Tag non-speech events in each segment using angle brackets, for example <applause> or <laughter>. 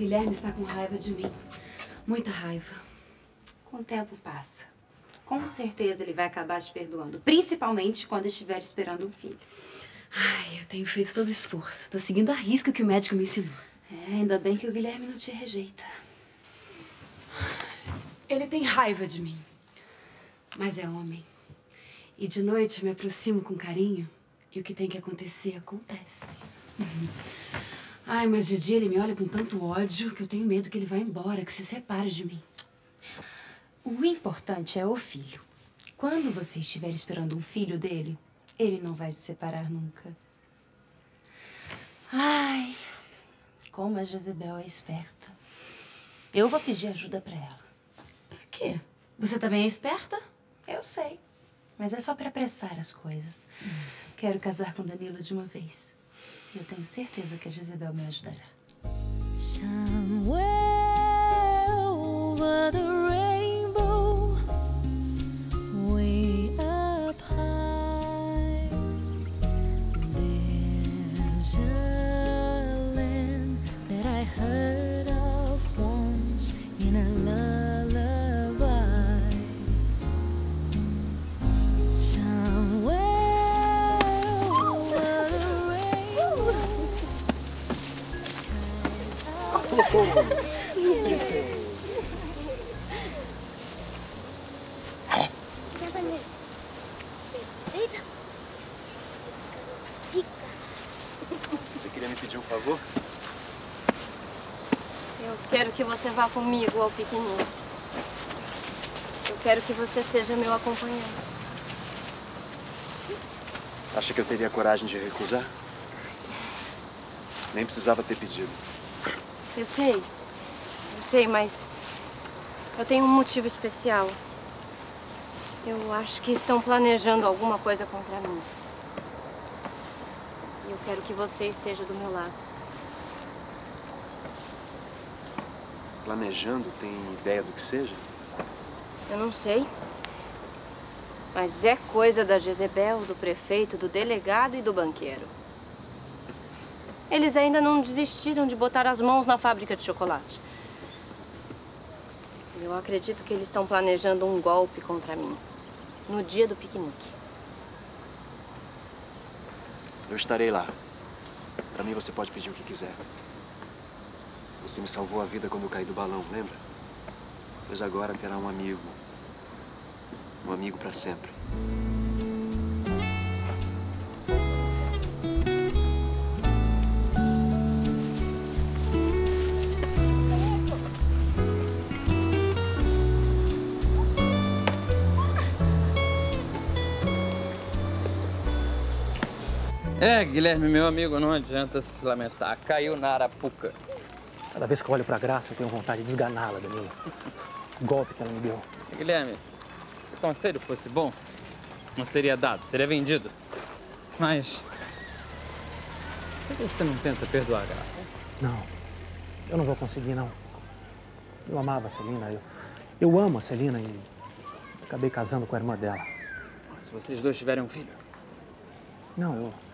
Guilherme está com raiva de mim. Muita raiva. Com o tempo passa. Com certeza ele vai acabar te perdoando. Principalmente quando estiver esperando um filho. Ai, eu tenho feito todo o esforço. Tô seguindo a risca que o médico me ensinou. É, ainda bem que o Guilherme não te rejeita. Ele tem raiva de mim. Mas é homem. E de noite eu me aproximo com carinho e o que tem que acontecer, acontece. <laughs> Ai, mas de dia ele me olha com tanto ódio que eu tenho medo que ele vá embora, que se separe de mim. O importante é o filho. Quando você estiver esperando um filho dele, ele não vai se separar nunca. Ai, como a Jezebel é esperta. Eu vou pedir ajuda pra ela. Pra quê? Você também é esperta? Eu sei, mas é só pra apressar as coisas. Quero casar com Danilo de uma vez. Eu tenho certeza que a Jezebel me ajudará. Somewhere over the rainbow, way up high, there's a land that I heard of once in a Você queria me pedir um favor? Eu quero que você vá comigo ao piquenique. Eu quero que você seja meu acompanhante. Acha que eu teria coragem de recusar? Nem precisava ter pedido. Eu sei. Eu sei, mas eu tenho um motivo especial. Eu acho que estão planejando alguma coisa contra mim. E eu quero que você esteja do meu lado. Planejando, tem ideia do que seja? Eu não sei. Mas é coisa da Jezebel, do prefeito, do delegado e do banqueiro. Eles ainda não desistiram de botar as mãos na fábrica de chocolate. Eu acredito que eles estão planejando um golpe contra mim. No dia do piquenique. Eu estarei lá. Pra mim, você pode pedir o que quiser. Você me salvou a vida quando eu caí do balão, lembra? Pois agora terá um amigo. Um amigo pra sempre. É, Guilherme, meu amigo, não adianta se lamentar. Caiu na arapuca. Cada vez que eu olho pra Graça, eu tenho vontade de desganá-la, Danilo. O golpe que ela me deu. Guilherme, se o conselho fosse bom, não seria dado, seria vendido. Mas. Por que você não tenta perdoar a Graça? Não, eu não vou conseguir, não. Eu amava a Celina, eu, eu amo a Celina e acabei casando com a irmã dela. Se vocês dois tiverem um filho. Não, eu.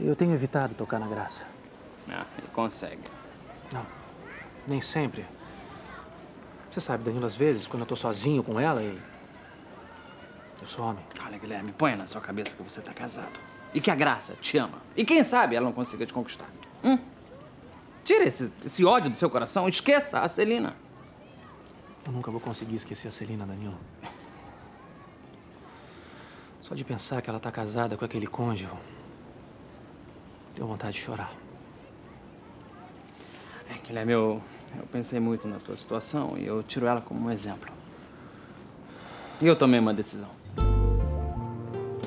Eu tenho evitado tocar na Graça. Ah, ele consegue. Não, nem sempre. Você sabe, Danilo, às vezes, quando eu tô sozinho com ela, e. Eu some. Olha, Guilherme, põe na sua cabeça que você tá casado. E que a Graça te ama. E quem sabe ela não consiga te conquistar. Hum? Tira esse, esse ódio do seu coração, esqueça a Celina. Eu nunca vou conseguir esquecer a Celina, Danilo. Só de pensar que ela tá casada com aquele cônjuge, tenho vontade de chorar. É, Guilherme, eu, eu pensei muito na tua situação e eu tiro ela como um exemplo. E eu tomei uma decisão.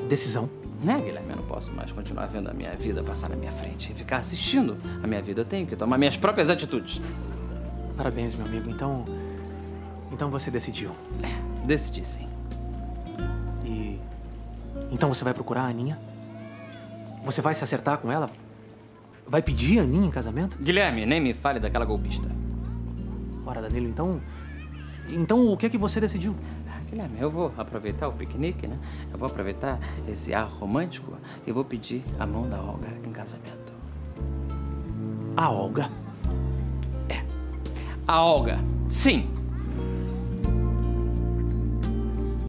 Decisão? Né, Guilherme? Eu não posso mais continuar vendo a minha vida passar na minha frente e ficar assistindo a minha vida. Eu tenho que tomar minhas próprias atitudes. Parabéns, meu amigo. Então. Então você decidiu. É, decidi sim. E. Então você vai procurar a Aninha? Você vai se acertar com ela? Vai pedir a Aninha em casamento? Guilherme, nem me fale daquela golpista. Ora, Danilo, então. Então o que é que você decidiu? Guilherme, eu vou aproveitar o piquenique, né? Eu vou aproveitar esse ar romântico e vou pedir a mão da Olga em casamento. A Olga? A Olga. Sim,